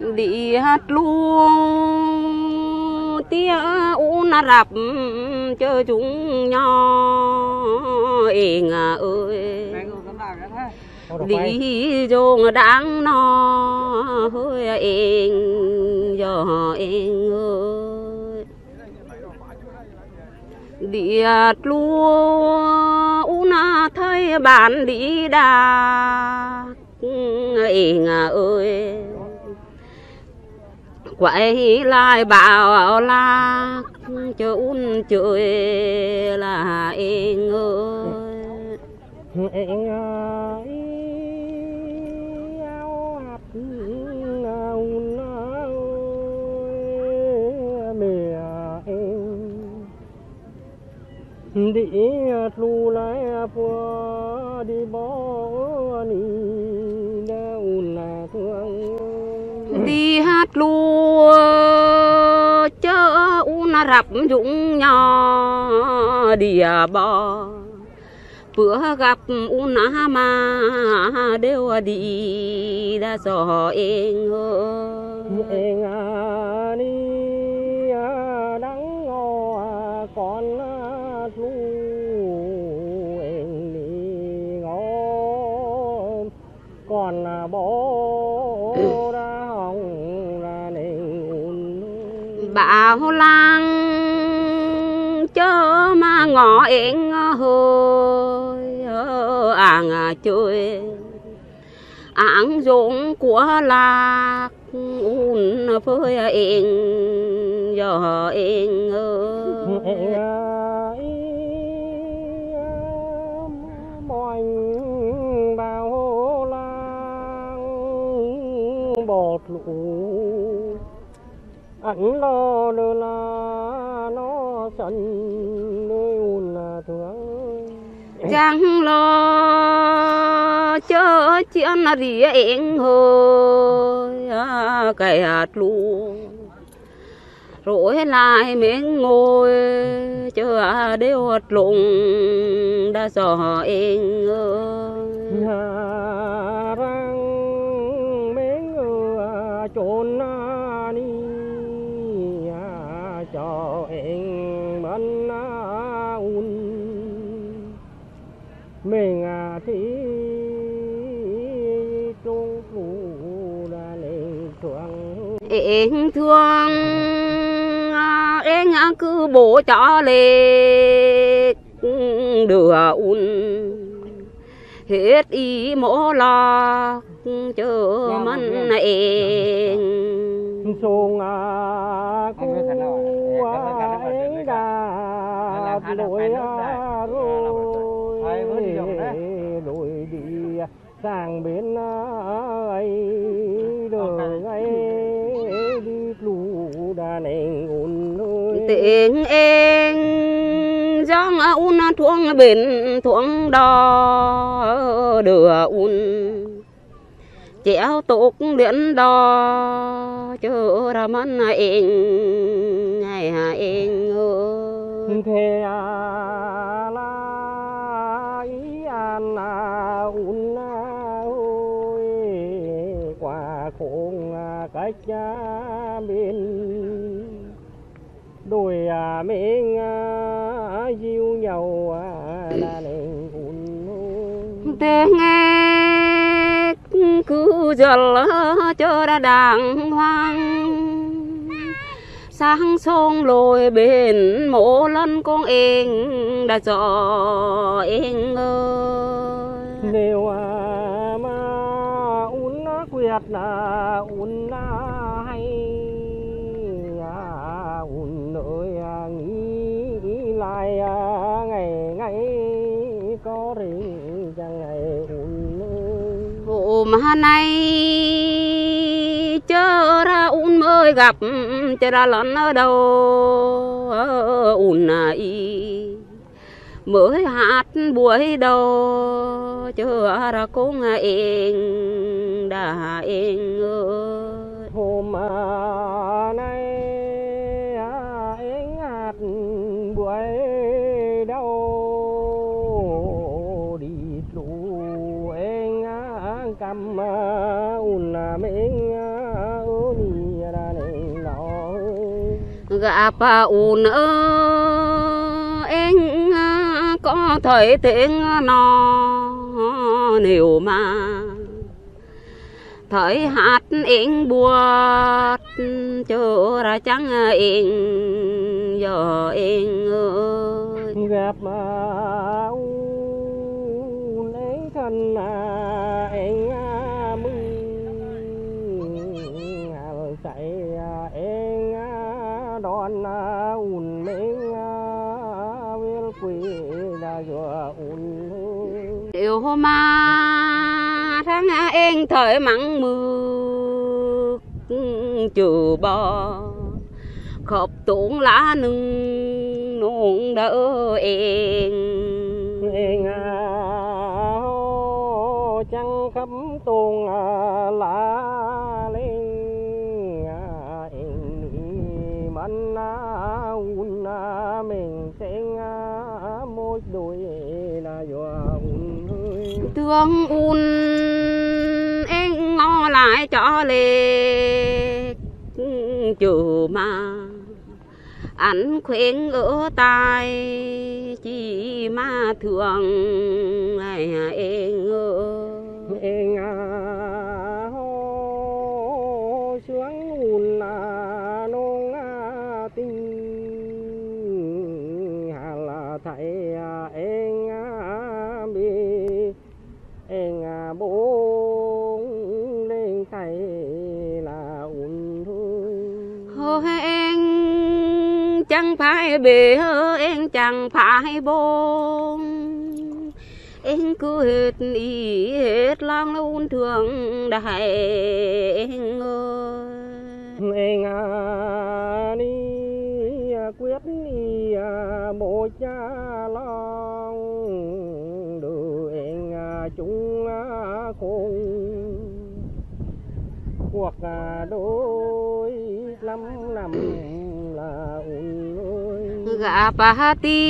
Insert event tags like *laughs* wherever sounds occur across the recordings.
đi hát luôn tia u na rập chơi chúng nhau ing ơi. Đi dùng đáng nó hơi ing cho ing ơi. Đi lúa u na thấy bạn đi đà ing ơi quay lại bảo là chờ un chơi là ing ơi em ơi áo hạt ngào nao mẹ em. Đi lu lại qua đi bỏ đi đâu là thương. Đi hát lúa chớ un rập dũng nhỏ địa bò. Bữa gặp u na mà đều đi đã sò em ơi bảo lang chớ mà ngõ yên hơi àng chơi áng dụng của lạc un phơi yên giờ yên ơi mọi bao lang bột lũ ảnh lo lơ la nó sân nơi un là thương chẳng lo chớ chuyện là gì em hơi cái hạt luôn rồi lại mình ngồi chờ đều hạt lụng đã sợ em ơi nhà răng mấy người em thương. Em cứ bố cho lệ đưa un hết ý mỗ lo chờ mắn em xuống à tiếng em giang un thuông bên thuông đò đưa un. Chéo tục điện đò chờ ra mắn em ngày em ơi thế à la, ý an à un ôi, qua khôn à, cách à, bên đôi à mình yêu nhau là nên un thế nghe cứ dần cho đã đàng hoàng. Sáng sông lồi bên mộ lân con em đã cho em ơi. Nếu à mà un quyệt là un hôm nay chớ ra un mới gặp, chớ ra lần ở đâu ờ, un này mới hát buổi đầu, chớ ra cũng em đã em ơi. Hôm à Gặp o ni ra ne anh có thấy tiếng nó. Nhiều mà thấy hát anh buốt chờ ra trắng anh giờ anh ơi gặp mà lấy thân à un điều mà tháng em thời mặn mưa trừ bò. Khóc tuôn lá nưng nuông đỡ em anh à hô trăng khắp tuồng à thương un em ngó lại cho lê chữ mà. Ảnh khuyên ở tai, chỉ mà thường ai em chẳng bể em chẳng phải bông. Em cứ hết ý, hết lòng luôn thường đại em ơi. Em à đi quyết đi bộ cha long đưa em chúng khôn. Cuộc à, đôi, lắm năm gà bà ti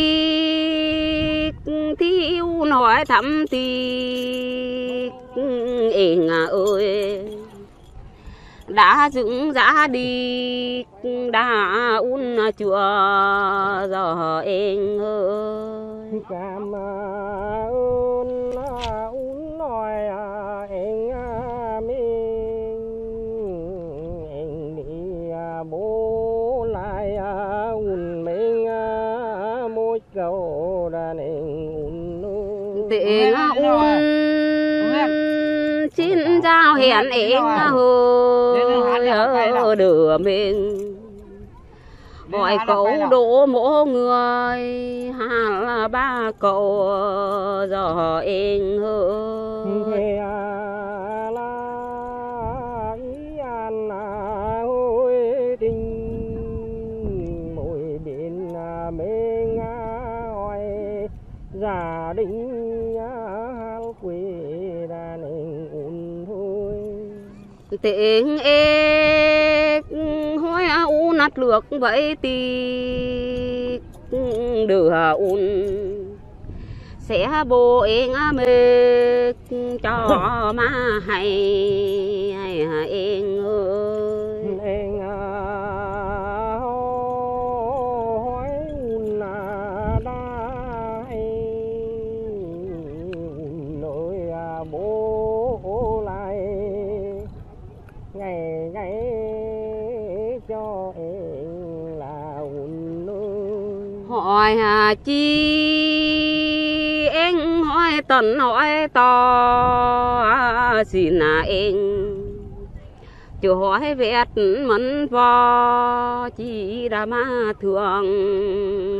thiếu nói thăm ti em ngà ơi. Đã dựng giá đi đã un chùa giờ em ơi ơi. tiền un xin giao hẹn em hơi ở đưa mình hỏi cậu đỗ mỗi người hà là ba cậu giờ em ơi tiếng ê hoi u nát lược vậy tiếc đưa un sẽ bộ em mê cho má hay. Hỏi hà chi? Em hỏi tận hỏi to, xin à em. Chú hỏi vẹt mẫn vò chỉ đã ma thường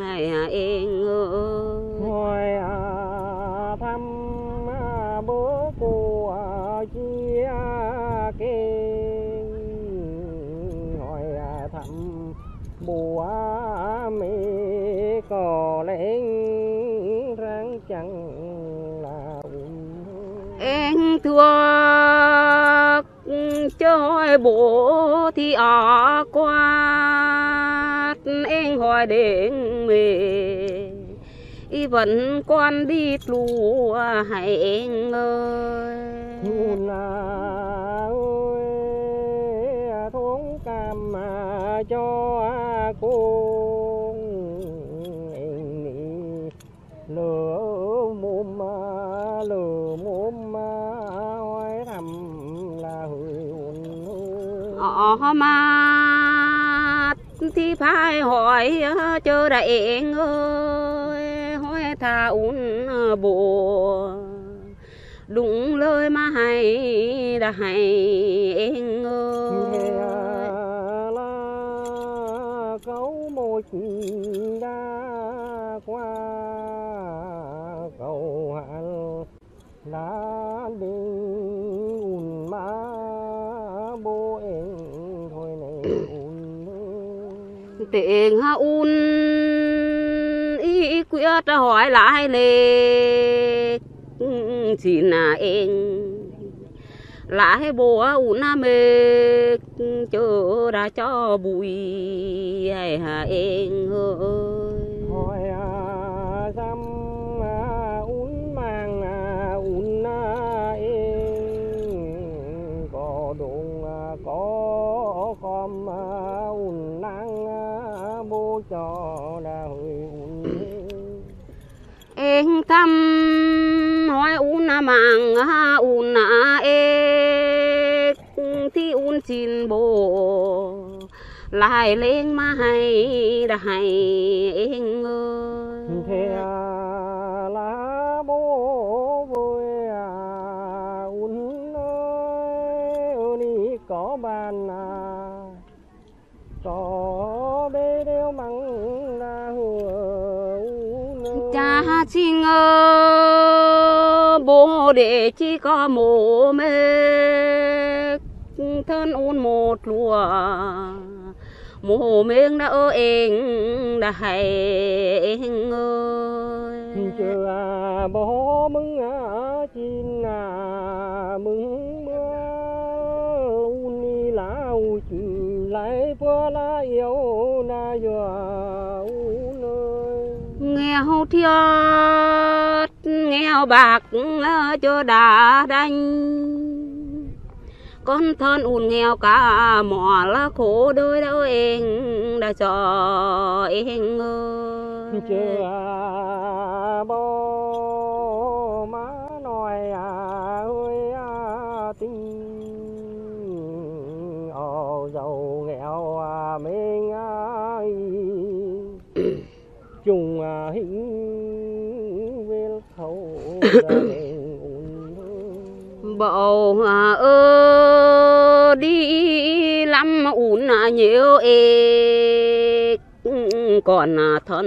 hay à em ơi? Em thương chơi bố thì ở qua em hỏi đến mẹ y vẫn con đi lùa hay em ơi. Là ơi thốn cam mà cho cô nị lửa mồm mà lửa họ mà thì phải hỏi chớ đại ơi hỏi thà un bộ đúng lời mà hay đã hay em ơi. Là câu một đã qua tiếng un. Ý quyết hỏi lại lệ xin là em. Lại bố un mê? Chờ đã cho bụi hay hà em ơi? Hỏi à dăm à mang à à em. Có đúng à, có con cho đời em thăm hỏi un à mang à, un e thì un xin bố lại lên mà hay, đã hay em ơi. Cha chinh ơ bố để chỉ có mồ mê thân un một lùa, mồ miếng đã ơ em đã hay em ơi chưa à bố mừng à chín à mừng mưa. Ùn đi lão lại bữa lá yêu na vừa hô thiết, nghèo bạc cho đã đành. Con thân ùn nghèo cả mỏ là khổ đôi đâu em đã cho em ơi chưa à, bao chung à hình về khẩu *coughs* bầu ơ đi lắm ùn nhiều ê còn thân.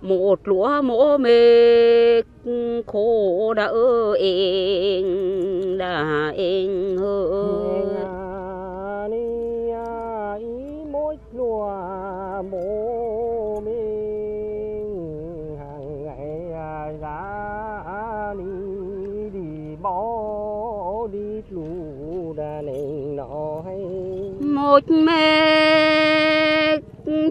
Một lúa mỗ mê khổ đã ơ em đã em ơi một mê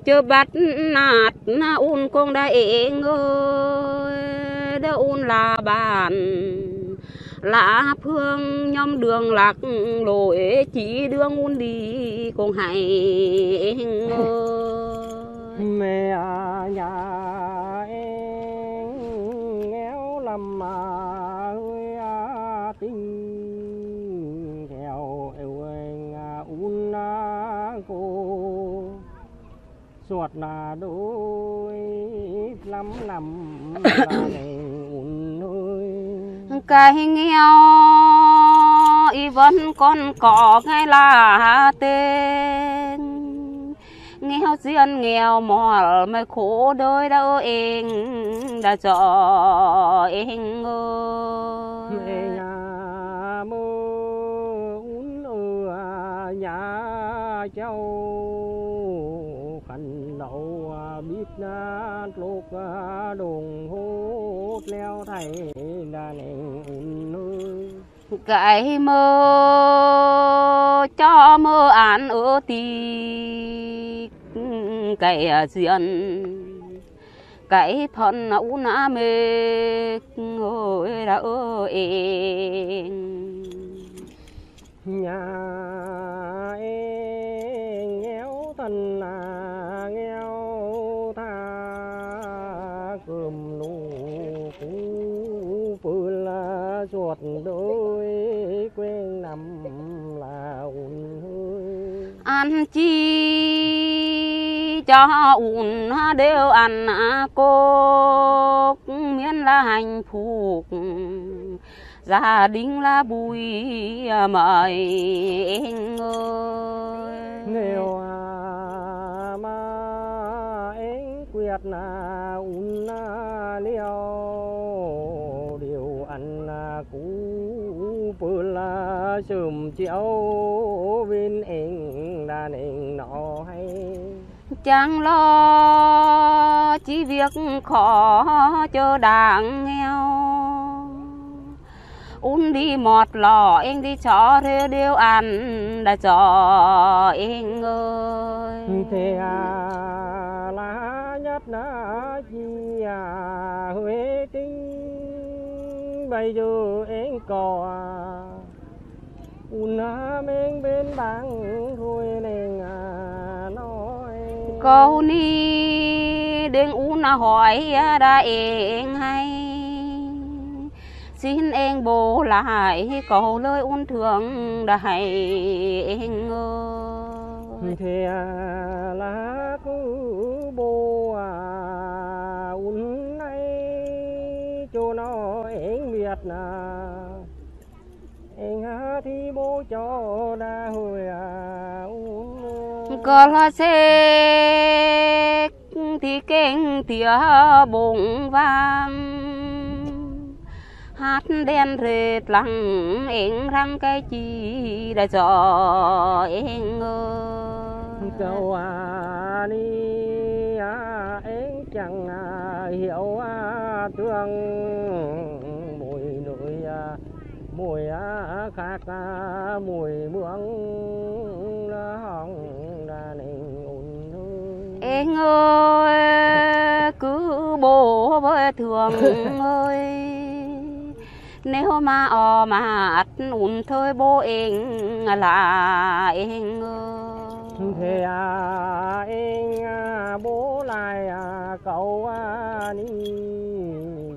chưa bắt nạt, na un con đã em ơi đã un là bàn lá phương nhóm đường lạc lối, chỉ đường un đi, con hãy ngơi mẹ nhà suốt là đôi lắm lắm cái nghèo y vẫn còn có ngay là tên. Nghèo duyên nghèo mỏi mới khổ đôi đâu em đã cho em mẹ ơi nhà mơ nhà cháu lúc à đồng hút leo thầy là nền un ơi cái mơ cho mơ án ở tì cái duyên cái thân ú na mê ơi đã ơ em. Nhà một đôi quen nằm là ùn anh chi cho ùn đều ăn cốt miễn là hạnh phúc. Gia đình là vui mời anh ơi. Nếu à mà anh quyết là ùn bữa là sớm chiều bên anh đàn anh nó hay. Chẳng lo chỉ việc khó cho đảng nghèo un đi một lò anh đi cho theo điều ăn đã cho anh ơi thế à là nhất là chi à huế bây giờ anh có à un mình bên bang thôi nên à nói. Câu ni đừng un hỏi đã anh hay. Xin em bố lại cầu lời ôn thường đại anh ơi. Thế à là anh là anh ha thì bố cho đã hồi à có là xe thì kênh tía bụng vàng hát đen rệt lặng em răng cái chi đã cho em ơi câu à ni à em chẳng à, hiểu à, thương mùi à, khác à, mùi mương hồng đà nình ùn em ơi cứ bố với thường *laughs* ơi nếu mà o mà ủn thôi bố em là em ơi. Thế à em à, bố lại à, cậu à, đi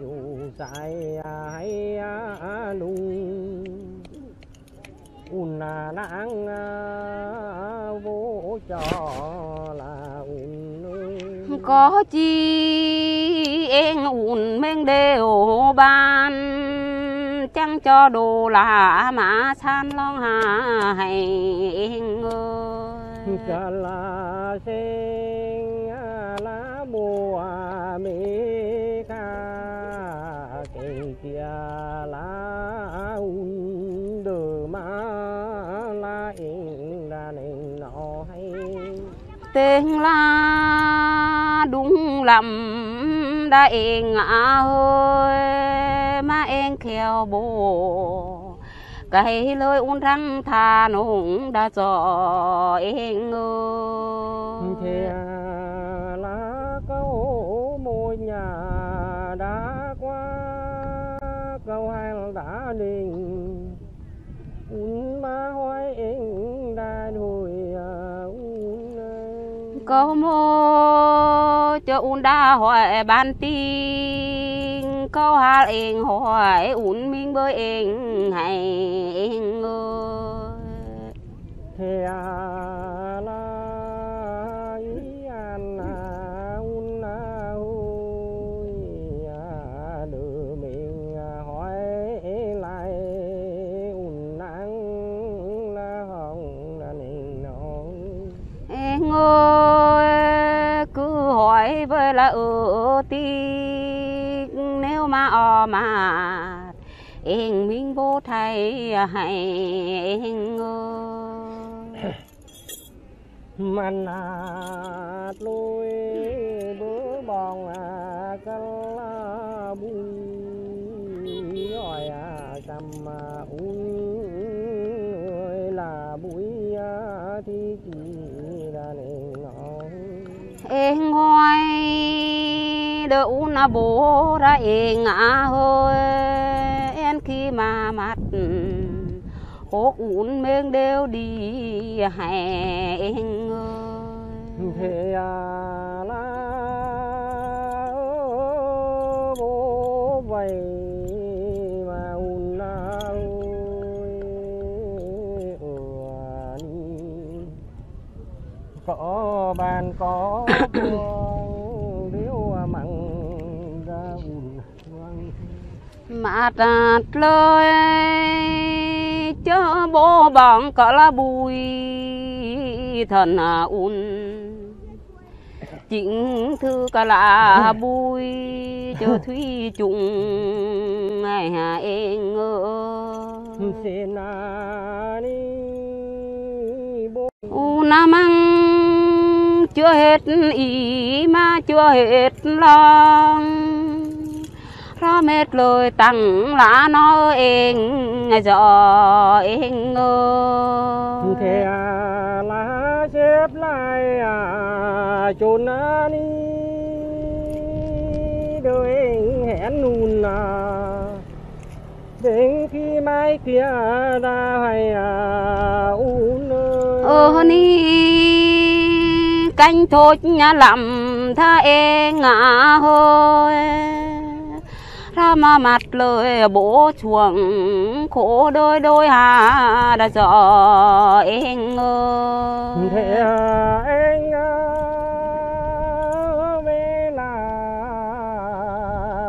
dù dài à, hay à, lung un à, nắng à, bố cho là un có chi em ủn men đều ban chẳng cho đồ là mà san long hà hay em ơi. Cả là sen lá mùa mê tên là đúng lắm. Đã em ngã ơi, mà em khéo bồ cái lời un răng thà nung đã cho em ơi thế là câu môi nhà đã qua, câu hàng đã đình un có mô cho un đa hỏi ban tin. Câu hà em hỏi un minh bơi em hay em ơi hỏi nếu mà o mà em mình vô thầy hay em ơi mình una na bố ra em ngã hơi em khi mà mặt hốt uốn mêng đều đi hẹn ơi. Thế à la bố vậy mà un na ôi có bàn có mà trạt lời chớ bố bọn có là bùi thần à un. Chính thư cả là bùi cho thủy chung ngày hà em ni bố. U na măng chưa hết ý mà chưa hết lòng ra mệt lời tặng lá nó em gió em ơ thế à lá xếp lại à chôn na ni. Đời hẹn nùn à đến khi mai kia ra hay à un ơi ờ ni canh thôi nhà lầm tha e ngã hơi ra mà mặt lời bố chuồng khổ đôi đôi hà đã dò em ơi. Thế anh về là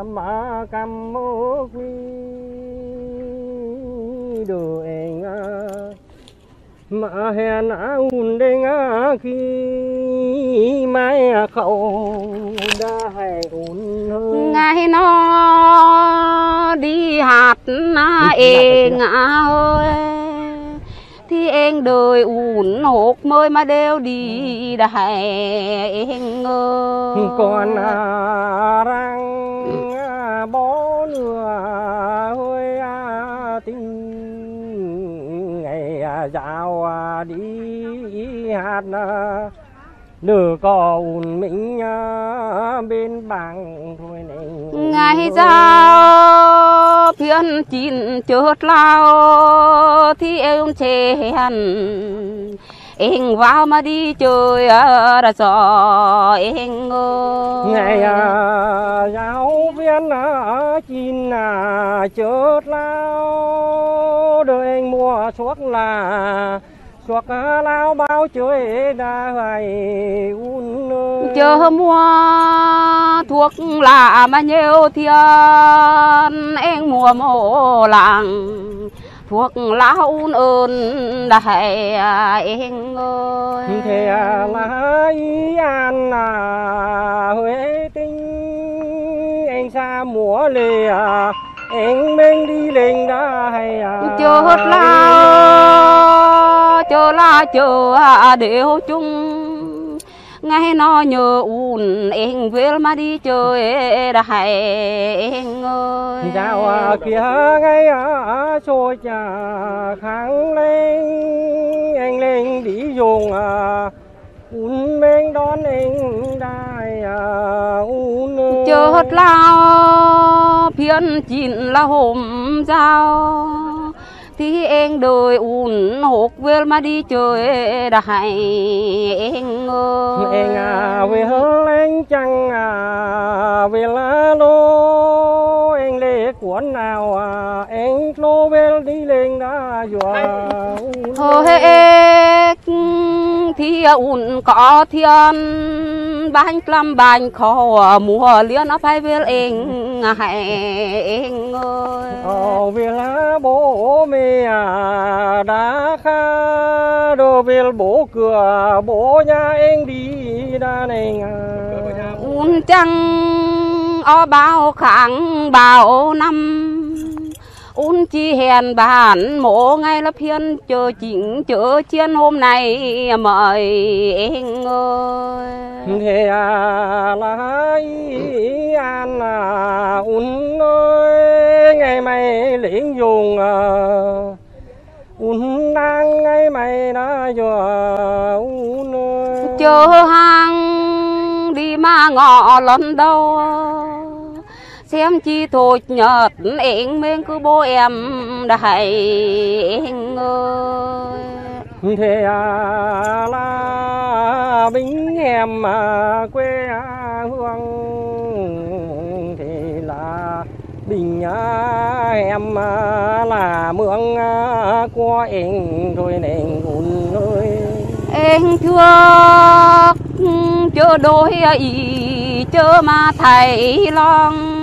mà cầm một ly đồ anh mà à un đêm à khi mai khẩu đã hay un hơn. Ngày nó hạt na e ngã ơi. Thì em đời ủn hột mới mà đều đi đại em ơi còn à, răng à, bó nửa hơi à, tính ngày à, dạo à, đi hạt à, nửa có ùn mình bên bằng thôi này. Ngày giao phiên chín chợt lao thì em chèn em vào mà đi chơi đã rõ em ơi ngày à, giáo viên chín à, chợt lao đời anh mua suốt là suốt à, lao bao chơi đã hay un chờ mua thuốc lạ mà nhiều thiên em mua mồ làng. Thuốc lá un ơn đại em ơi. Thế à, là an à huế tinh. Anh xa múa lề à anh bên đi lên đã hay à? Chợt la chờ la chờ à đều chung. Ngày nó nhớ un em về mà đi chơi đại em ơi. Dạo à, kia ngay à xôi trà kháng lên anh lên đi dùng à un bên đón anh đại à un ơi. chợt lao phiên chín là hôm giao. Thì em đời ùn hộp về mà đi chơi đại em ơi. Anh à về hơn anh chẳng à về lá lô. Anh lê cuốn nào à anh lô về đi lên đã dùa hết thì ùn có thiên bánh làm bánh khó mùa liên nó phải về hay em ơi Ờ về lá bố mẹ à đã kha đồ về bố cửa bố nhà anh đi ra này à. Un trăng o bao kháng bao năm un chi hèn bản mộ ngay là phiên chờ chính chờ chiên hôm nay mời em ơi. Thế à ý an à un ơi ngày mày lĩnh dùng à. Un đang ngày mày đã vừa un ơi. Chờ hàng đi mà ngọ lần đâu xem chi thôi nhật em men cứ bố em đại em ơi thế à là bính em à, quê à, hương. Thì là bình à, em à, là mượn à, của em thôi nên un ơi. Em thước chớ đôi ý chớ mà thầy long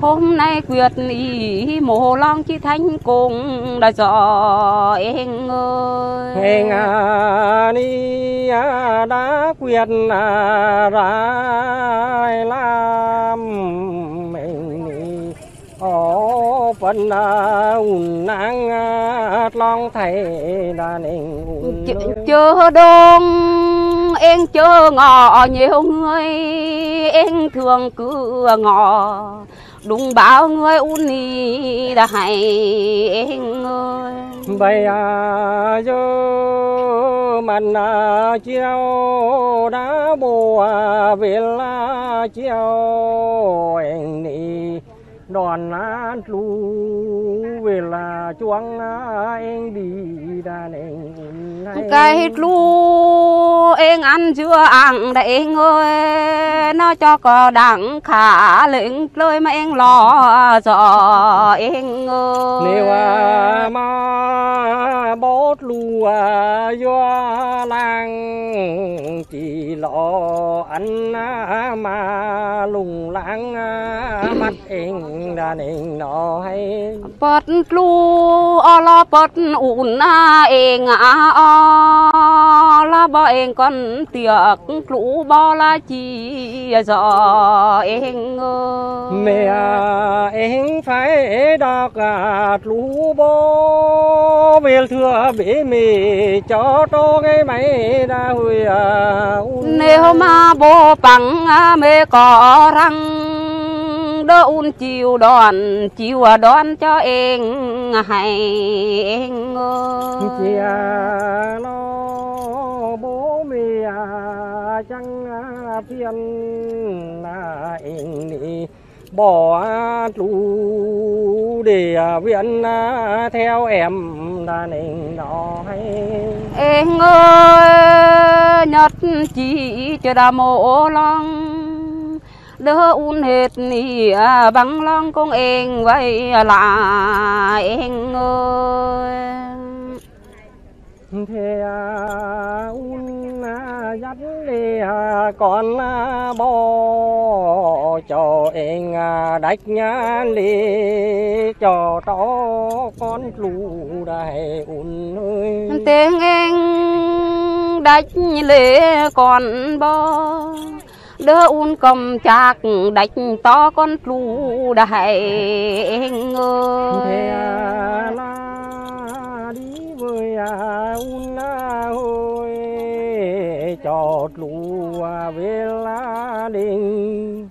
hôm nay quyệt ý mồ long chi thánh cùng đã dò em ơi. Em à ni à đã quyệt à ra làm mình ô phần à ùn nang à long thầy đàn em chớ đông em chớ ngọ nhiều người em thường cứ ngọ đúng bao người un ni đã hay em bây giờ mình à, à chiều đã bùa về la chiều em đi đòn lu về là chuang em đi đàn em cái lu em ăn chưa ăn đấy em ơi nó cho có đặng khả lệnh lời mà em lo cho em ơi nếu à mà bốt lu à do làng chỉ lo ăn mà lùng lãng mắt em đà bật lu o bật ủn na eng a la bo eng con tiệc lũ bo la chi giò eng mẹ eng phải đọc lũ bo về thừa bể mì cho to ngay máy đã hùi à, nếu mà bố bằng mê có răng đó un chiều đòn chiều à đón cho em hay em ơi. Chị nó bố mẹ chẳng à, à, phiền là em đi bỏ lũ để viện theo em là em đó hay. Em ơi nhất chỉ cho đà mộ long đỡ un hết ni à, bằng long con em vậy là em ơi. Thế à, un à, dắt đi à, con à, bò cho em à, đách nhá đi. Cho to con lù đại un ơi. Tiếng em đách lệ con bò đỡ un cầm chạc đách to con lù đại ơi à, la đi với à, un à, hồi cho lù về la đình.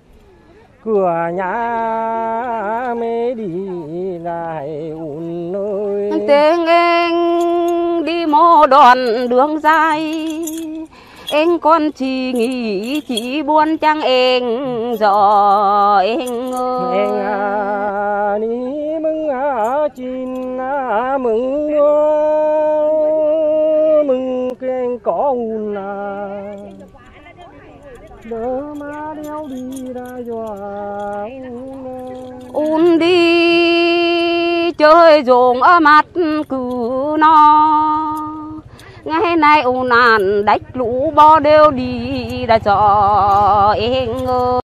Cửa nhà mê đi lại un ơi. Tiếng em đi mô đoạn đường dài em con chỉ nghĩ chỉ buồn chẳng em? Dò em em ơi à đi mừng à chín à mừng mưa mừng cái có un à. Đỡ má đeo đi ra dọa un à. đi chơi ruộng ở mặt cứ no ngày nay u nàn đách lũ bo đều đi đã cho em ơi